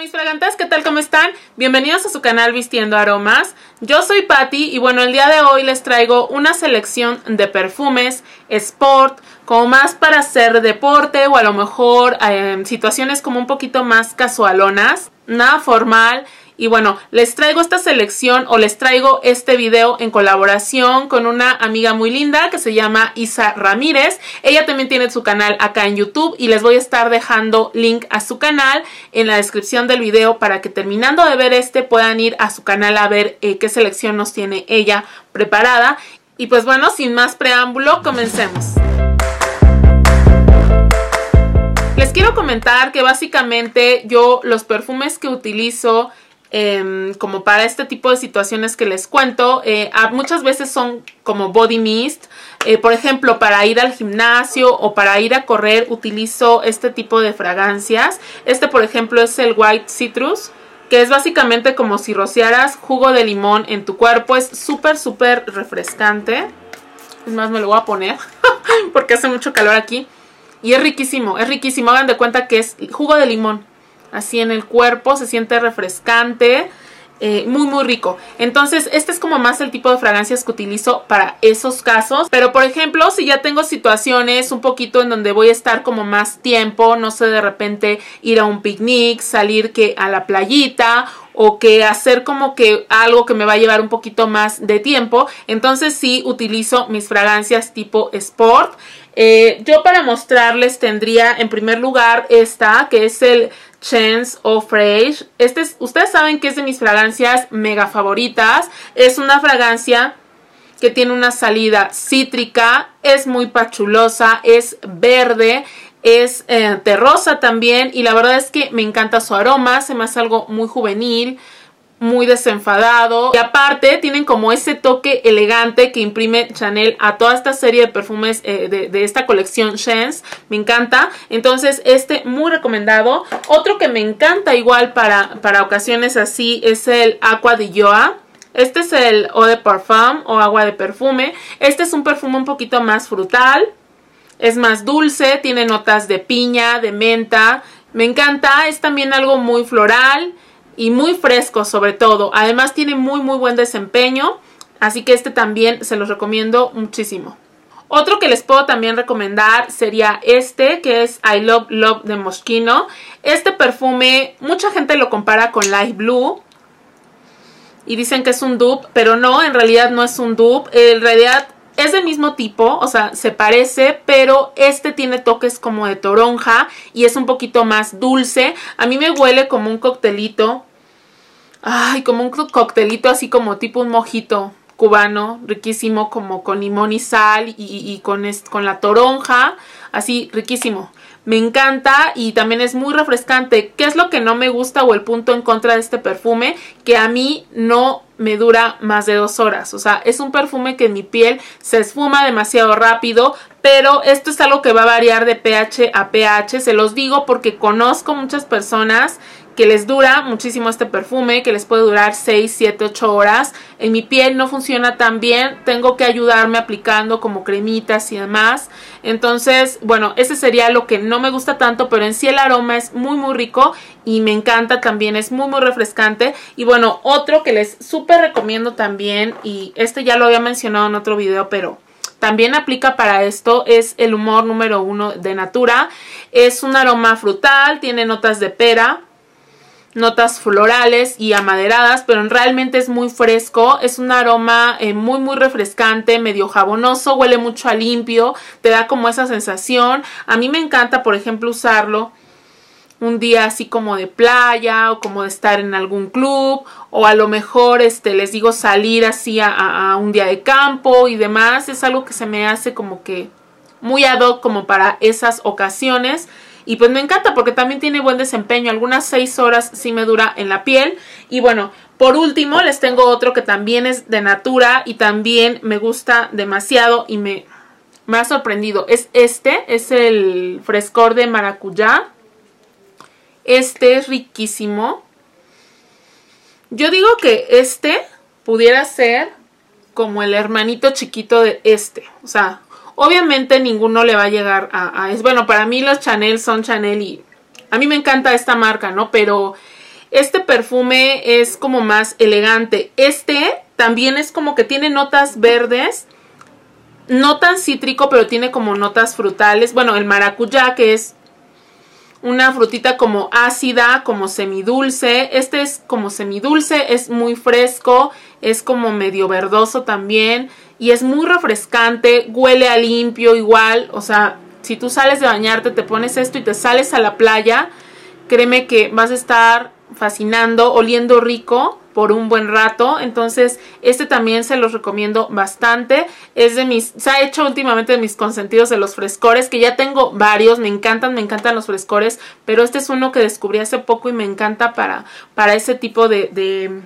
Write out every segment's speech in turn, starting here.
mis fragantes, ¿qué tal? ¿Cómo están? Bienvenidos a su canal Vistiendo Aromas. Yo soy Patti y bueno, el día de hoy les traigo una selección de perfumes sport, como más para hacer deporte o a lo mejor eh, situaciones como un poquito más casualonas, nada formal y bueno, les traigo esta selección o les traigo este video en colaboración con una amiga muy linda que se llama Isa Ramírez. Ella también tiene su canal acá en YouTube y les voy a estar dejando link a su canal en la descripción del video para que terminando de ver este puedan ir a su canal a ver eh, qué selección nos tiene ella preparada. Y pues bueno, sin más preámbulo, comencemos. Les quiero comentar que básicamente yo los perfumes que utilizo Em, como para este tipo de situaciones que les cuento. Eh, muchas veces son como body mist. Eh, por ejemplo, para ir al gimnasio o para ir a correr utilizo este tipo de fragancias. Este, por ejemplo, es el White Citrus que es básicamente como si rociaras jugo de limón en tu cuerpo. Es súper, súper refrescante. Es más, me lo voy a poner porque hace mucho calor aquí. Y es riquísimo, es riquísimo. Hagan de cuenta que es jugo de limón así en el cuerpo, se siente refrescante, eh, muy muy rico. Entonces este es como más el tipo de fragancias que utilizo para esos casos. Pero por ejemplo si ya tengo situaciones un poquito en donde voy a estar como más tiempo, no sé de repente ir a un picnic, salir que a la playita o que hacer como que algo que me va a llevar un poquito más de tiempo, entonces sí utilizo mis fragancias tipo sport. Eh, yo para mostrarles tendría en primer lugar esta que es el Chance of Fresh. Este es, ustedes saben que es de mis fragancias mega favoritas. Es una fragancia que tiene una salida cítrica, es muy pachulosa, es verde, es eh, terrosa también y la verdad es que me encanta su aroma, se me hace algo muy juvenil, muy desenfadado. Y aparte tienen como ese toque elegante que imprime Chanel a toda esta serie de perfumes eh, de, esta colección Chance, me encanta, entonces este muy recomendado, otro que me encanta igual para, para ocasiones así es el Aqua di Joa, este es el Eau de Parfum o agua de perfume, este es un perfume un poquito más frutal, es más dulce, tiene notas de piña, de menta, me encanta, es también algo muy floral, y muy fresco sobre todo. Además tiene muy muy buen desempeño, así que este también se los recomiendo muchísimo. Otro que les puedo también recomendar sería este, que es I Love Love de Moschino. Este perfume, mucha gente lo compara con Light Blue. Y dicen que es un dupe, pero no, en realidad no es un dupe. En realidad es del mismo tipo, o sea, se parece, pero este tiene toques como de toronja y es un poquito más dulce. A mí me huele como un coctelito Ay, como un coctelito así como tipo un mojito cubano, riquísimo, como con limón y sal y, con, con la toronja, así riquísimo. Me encanta y también es muy refrescante. ¿Qué es lo que no me gusta o el punto en contra de este perfume? Que a mí no me dura más de dos horas. O sea, es un perfume que en mi piel se esfuma demasiado rápido, pero esto es algo que va a variar de pH a pH. Se los digo porque conozco muchas personas que les dura muchísimo este perfume, que les puede durar 6, 7, 8 horas. En mi piel no funciona tan bien, tengo que ayudarme aplicando como cremitas y demás. Entonces, bueno, ese sería lo que no me gusta tanto, pero en sí el aroma es muy muy rico y me encanta también, es muy muy refrescante. Y bueno, otro que les súper recomiendo también, y este ya lo había mencionado en otro video, pero también aplica para esto, es el humor número uno de Natura. Es un aroma frutal, tiene notas de pera, notas florales y amaderadas, pero realmente es muy fresco, es un aroma eh, muy muy refrescante, medio jabonoso, huele mucho a limpio, te da como esa sensación. A mí me encanta, por ejemplo, usarlo un día así como de playa o como de estar en algún club o a lo mejor este les digo salir así a, a un día de campo y demás es algo que se me hace como que muy ad hoc como para esas ocasiones y pues me encanta porque también tiene buen desempeño. Algunas 6 horas sí me dura en la piel. Y bueno, por último les tengo otro que también es de Natura y también me gusta demasiado y me, me ha sorprendido. Es este, es el frescor de maracuyá. Este es riquísimo. Yo digo que este pudiera ser como el hermanito chiquito de este. O sea, Obviamente ninguno le va a llegar a, es Bueno, para mí los Chanel son Chanel y a mí me encanta esta marca, ¿no? Pero Este perfume es como más elegante. Este también es como que tiene notas verdes. No tan cítrico, pero tiene como notas frutales. Bueno, el maracuyá, que es una frutita como ácida, como semidulce. Este es como semidulce, es muy fresco, es como medio verdoso también y es muy refrescante, huele a limpio igual, o sea, si tú sales de bañarte, te pones esto y te sales a la playa, créeme que vas a estar fascinando, oliendo rico por un buen rato. Entonces, este también se los recomiendo bastante. Es de mis, se ha hecho últimamente de mis consentidos de los frescores, que ya tengo varios, me encantan, me encantan los frescores, pero este es uno que descubrí hace poco y me encanta para, para ese tipo de de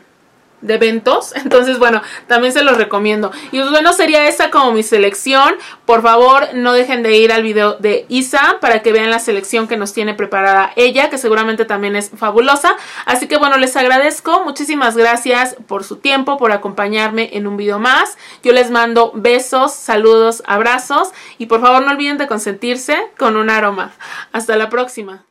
eventos. Entonces, bueno, también se los recomiendo. Y pues, bueno, sería esta como mi selección. Por favor, no dejen de ir al video de Isa para que vean la selección que nos tiene preparada ella, que seguramente también es fabulosa. Así que bueno, les agradezco. Muchísimas gracias por su tiempo, por acompañarme en un video más. Yo les mando besos, saludos, abrazos y por favor no olviden de consentirse con un aroma. Hasta la próxima.